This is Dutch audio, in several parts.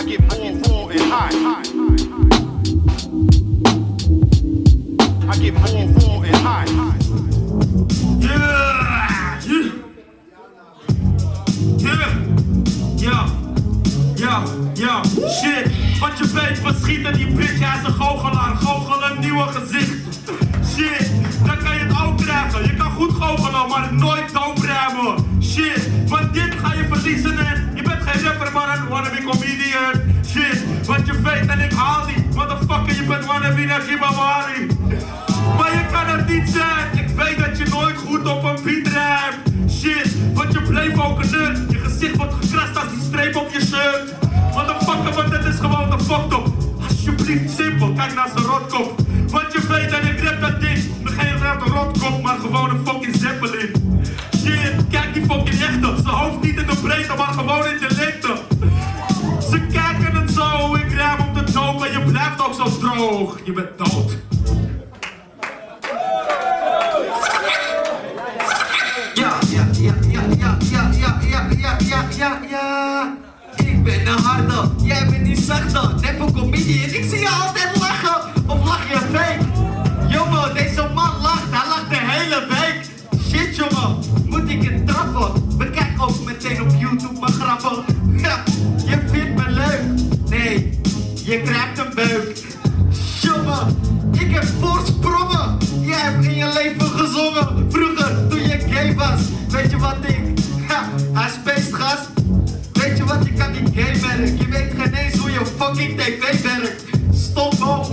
I get more raw and high. I get more raw and high. Yeah, yeah, yeah, ja, shit. Want je weet, we schieten die bitch, hij is een goochelaar. Goochel een nieuwe gezicht. Shit, dan kan je het ook krijgen. Je kan goed goochelen, maar nooit doodruimen. Shit, want dit ga je verliezen Je weet en ik haal die. Motherfucker, je bent wannabe Nakimawari. Maar je kan het niet zijn. Ik weet dat je nooit goed op een beat rijmt. Shit, want je bleef ook een nerd. Je gezicht wordt gekrast als die streep op je shirt. Motherfucker, want dit is gewoon de fucked up. Alsjeblieft simpel, kijk naar zijn rotkop. Want je weet dat ik rap dat ding. Geen rap een rotkop, maar gewoon een fucking zeppelin. Shit, kijk die fucking echte. Zijn hoofd niet in de breedte, maar gewoon in de Je bent dood. Ja, ja, ja, ja, ja, ja, ja, ja, ja, ja, ja, ja. Ik ben een harde, jij bent die zachte. Ik heb voorsprongen. Jij hebt in je leven gezongen. Vroeger, toen je gay was. Weet je wat ik? Ha, hij is beestgast. Weet je wat, je kan niet gay werken. Je weet geen eens hoe je fucking tv werkt. Stop op.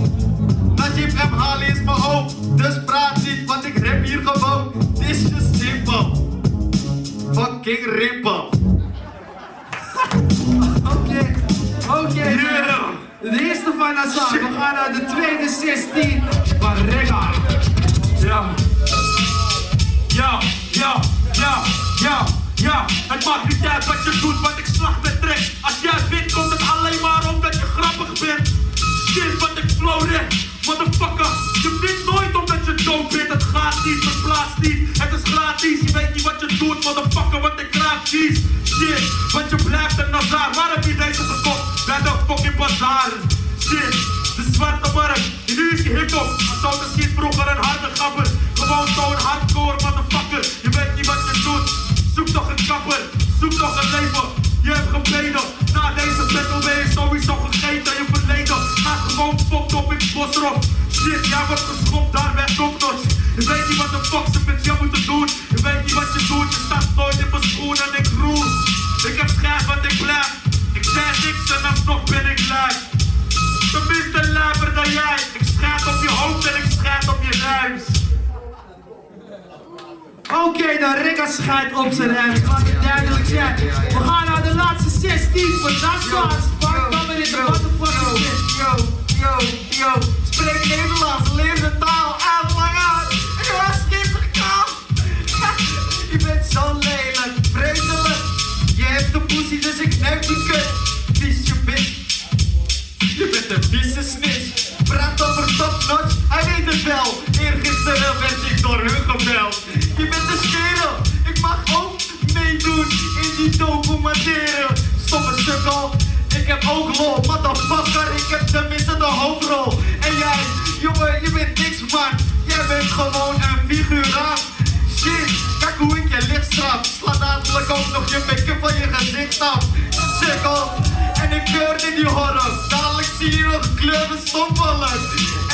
Najib M. Is mijn oom. Dus praat niet, want ik rap hier gewoon. Dit is just simpel. Fucking rimpel. Oké, oké. De eerste van Nazar. We gaan naar de tweede 16 van Rega. Ja. Ja, ja, ja, ja, ja. Het maakt niet uit wat je doet, want ik slag met trek. Als jij wint, komt het alleen maar omdat je grappig bent. Shit, wat ik flow rap. Motherfucker, je wint nooit omdat je dood bent. Het gaat niet, het plaatst niet. Het is gratis, je weet niet wat je doet. Motherfucker, want ik raak cheese. Shit, bazaar. Shit, de zwarte markt. Is die hip-hop. Zo te zien vroeger een harde gabber. Gewoon zo'n hardcore motherfucker. Je weet niet wat je doet. Zoek toch een kapper. Zoek toch een leven. Je hebt gebeden. Na deze battle ben je sowieso gegeten. Je verleden gaat gewoon fokt op in Bosrop. Shit, jij wordt geschopt daar bij topnotch. Je weet niet wat de fuck ze met jou moeten doen. Je weet niet wat je doet. Oké, dan Rega schijnt op zijn rijms. Laat het duidelijk zijn. We gaan naar de laatste 16 van Nassau. Spark dan in de motherfucking shit. Yo, yo, yo. Spreek Nederlands, leer de taal. Aan lang aan. Ik was kaal. Je bent zo lelijk, vreselijk. Je hebt de pussy, dus ik neem die kut. Vies je bitch. Je bent een vieze snitch. Praat over topnotch, hij weet het wel. Eergisteren werd ik door hun gebeld. Je bent een scherel, ik mag ook meedoen in die documentaire. Stop een sukkel, ik heb ook lol. Motherfucker, ik heb tenminste de hoofdrol. En jij, jongen, je bent niks man. Jij bent gewoon een figurant. Shit, kijk hoe ik je licht straf. Sla dadelijk ook nog je make-up van je gezicht af. Sukkel, en ik keur in die horror. Dadelijk zie je nog gekleurde stopballen.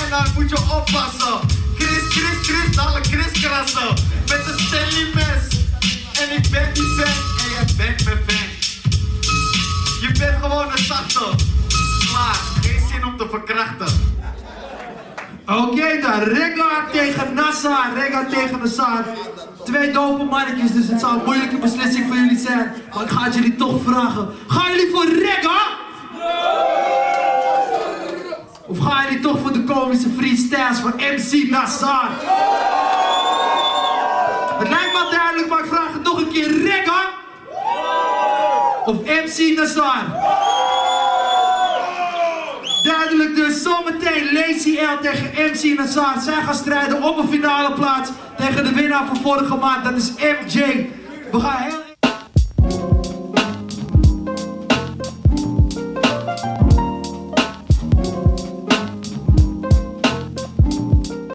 En dan moet je oppassen. Chris, Chris, Chris, dadelijk Chris krassen. Met een Stanley mes. En ik ben die fan, en jij bent fan. Je bent gewoon een zachte. Klaar, geen zin om te verkrachten. Oké dan, Rega tegen Nassa, Rega tegen Nassar. Twee dope mannetjes, dus het zou een moeilijke beslissing voor jullie zijn. Maar ik ga het jullie toch vragen. Gaan jullie voor Rega? Of gaan jullie toch voor de komische freestyles van MC Nassar? Het lijkt me duidelijk, maar ik vraag het nog een keer. Rega? Of MC Nassar? Duidelijk dus, zometeen Lazy L tegen MC Nassar. Zij gaan strijden op een finale plaats tegen de winnaar van vorige maand, dat is MJ. We gaan heel